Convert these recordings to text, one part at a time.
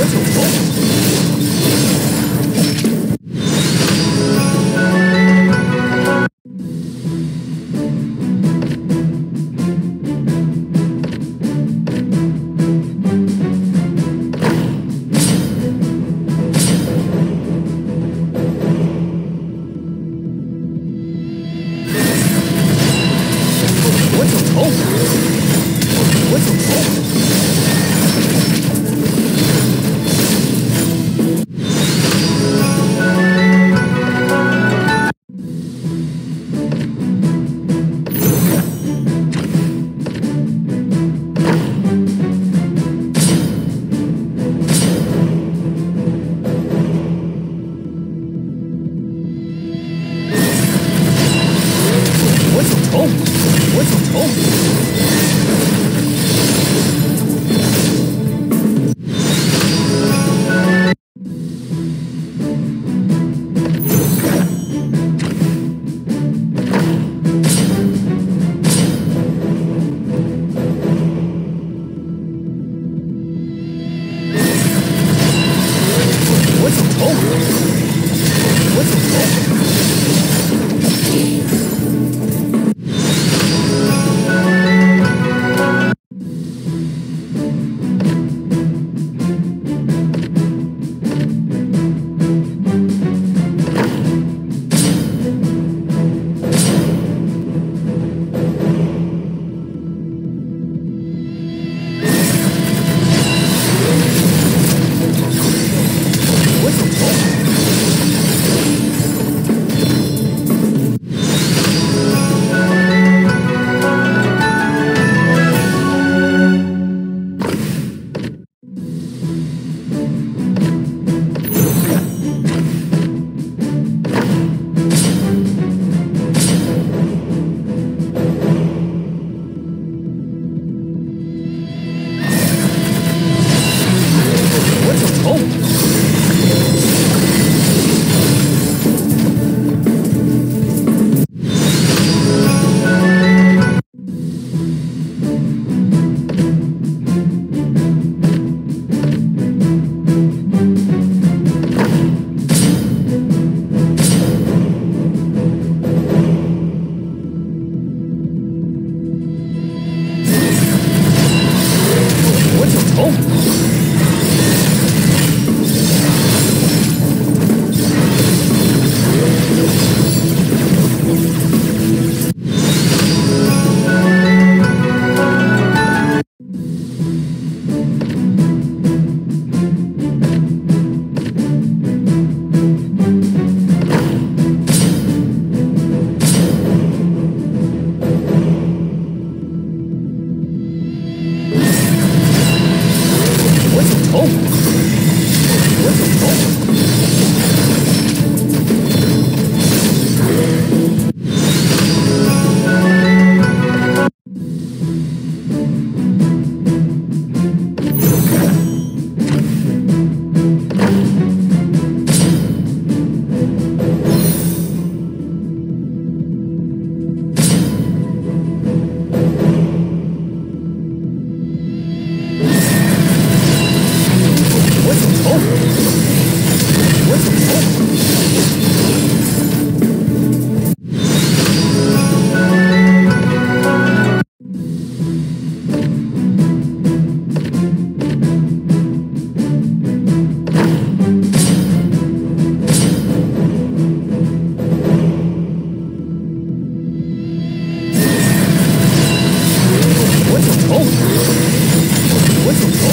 coisa ou outra. What the fuck? 我走。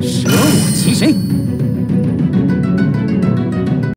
舍我其谁。